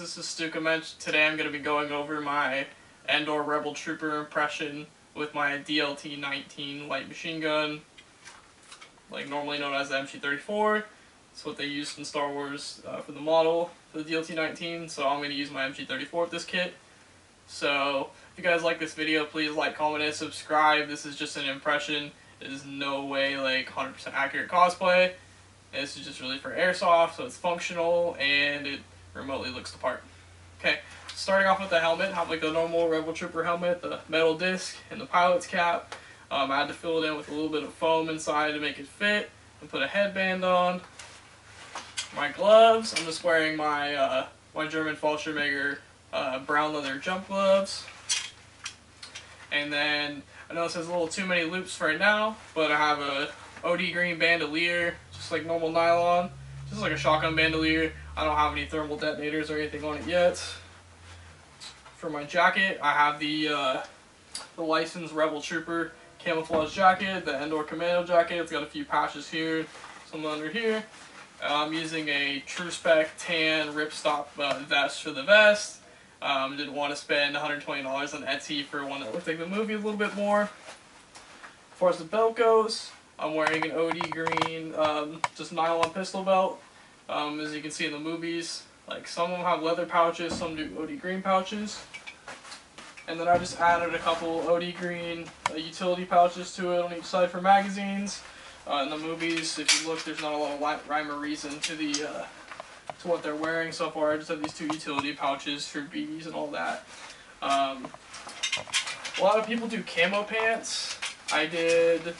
this is Stuka Today I'm going to be going over my Endor Rebel Trooper impression with my DLT-19 light machine gun, like normally known as the MG34. It's what they used in Star Wars uh, for the model for the DLT-19, so I'm going to use my MG34 with this kit. So, if you guys like this video, please like, comment, and subscribe. This is just an impression. It is no way like 100% accurate cosplay. This is just really for airsoft, so it's functional and it remotely looks the part. Okay, starting off with the helmet, have like the normal Rebel Trooper helmet, the metal disc, and the pilot's cap. Um, I had to fill it in with a little bit of foam inside to make it fit, and put a headband on. My gloves, I'm just wearing my uh, my German Fallschirmjäger uh, brown leather jump gloves. And then, I know this has a little too many loops right now, but I have a OD green bandolier, just like normal nylon, just like a shotgun bandolier. I don't have any thermal detonators or anything on it yet. For my jacket, I have the uh, the licensed Rebel Trooper camouflage jacket, the Endor Commando jacket. It's got a few patches here, some under here. I'm using a True Spec tan ripstop uh, vest for the vest. Um, didn't want to spend $120 on Etsy for one that looked like the movie a little bit more. As far as the belt goes, I'm wearing an OD green, um, just nylon pistol belt. Um, as you can see in the movies, like some of them have leather pouches, some do OD green pouches. And then I just added a couple OD green uh, utility pouches to it on each side for magazines. Uh, in the movies, if you look, there's not a lot of rhyme or reason to the uh, to what they're wearing so far. I just have these two utility pouches for BBs and all that. Um, a lot of people do camo pants. I did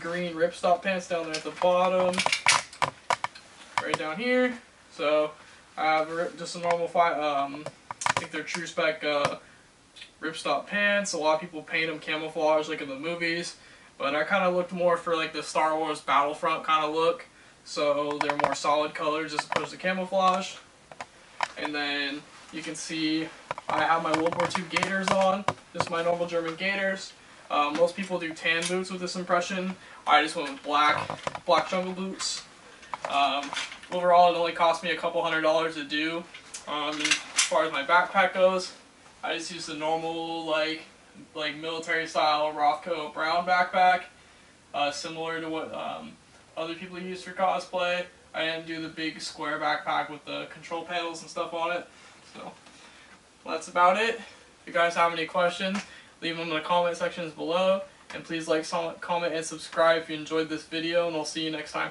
green ripstop pants down there at the bottom, right down here. So I have just a normal, um, I think they're true spec uh, ripstop pants. A lot of people paint them camouflage like in the movies, but I kind of looked more for like the Star Wars Battlefront kind of look. So they're more solid colors as opposed to camouflage. And then you can see I have my World War II gaiters on, just my normal German gaiters. Um, most people do tan boots with this impression. I just went with black, black jungle boots. Um, overall, it only cost me a couple hundred dollars to do. Um, as far as my backpack goes, I just use the normal, like, like military style Rothco brown backpack, uh, similar to what um, other people use for cosplay. I didn't do the big square backpack with the control panels and stuff on it. So that's about it. If you guys have any questions, leave them in the comment sections below. And please like, comment, and subscribe if you enjoyed this video, and I'll see you next time.